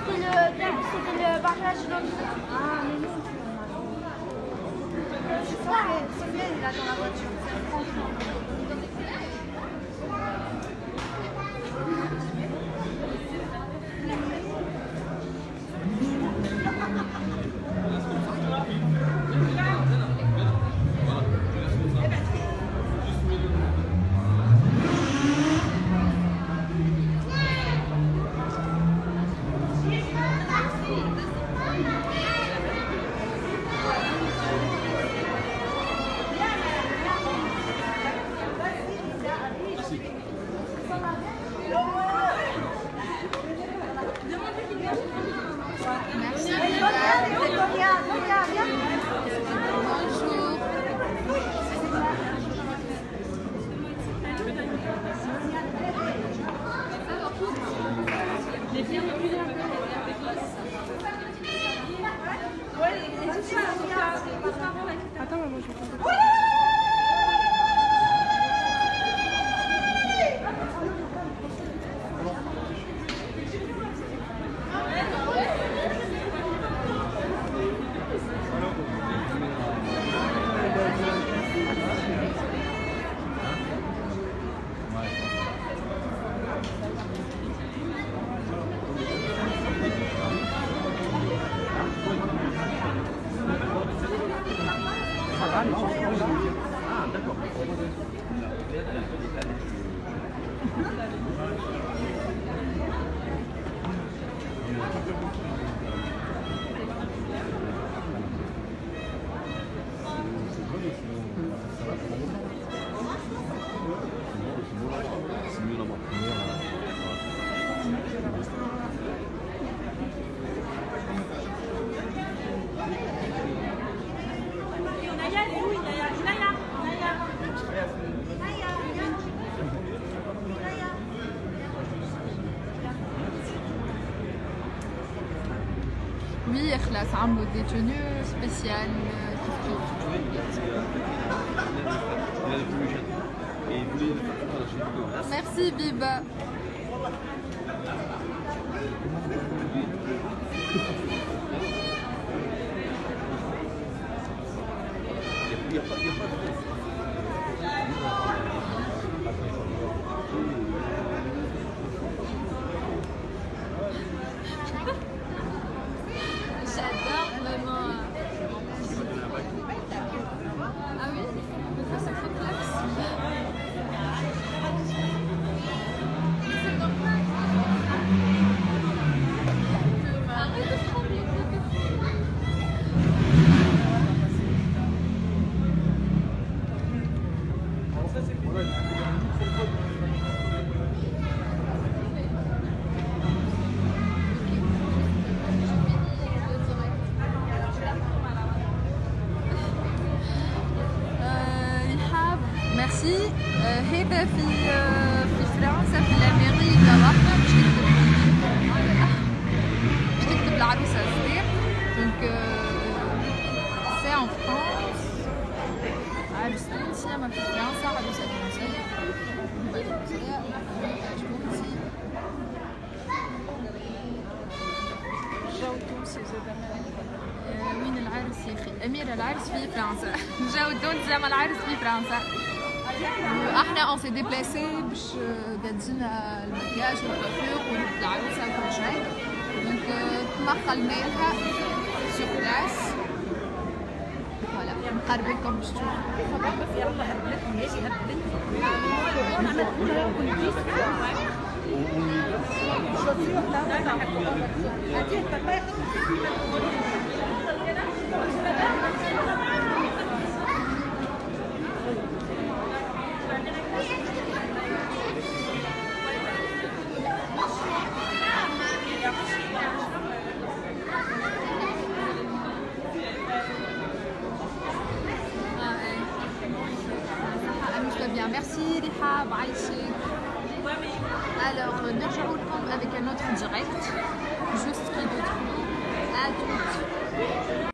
c'était le, le barrage de Ah, mais non. Je crois que c'est là dans la voiture, franchement. 昨天，昨天，昨天。Oui, Ikhlas, Ambo, des tenues spéciales. Euh, Merci Biba. هيدا في في فرنسا في الامريكا واحدة باش تكتب باش تكتب العروسة صغير دونك سي ان فرانس عروس تونسية ما في فرنسا تونسية تونسي الجو التونسي زاد وين العرس يا أخي اميره العرس في فرنسا جو تونس زعما العرس في فرنسا إحنا on s'est déplacé باش قادزنا المكياج والكوافير ولبس العروسه وكل شيء donc تنقلنا لها sur place voilà نقرب لكم باش تشوفوا Ah, merci Rihab, Aïchik. Alors, euh, nous avec un autre direct. Juste qui de tout. À toutes.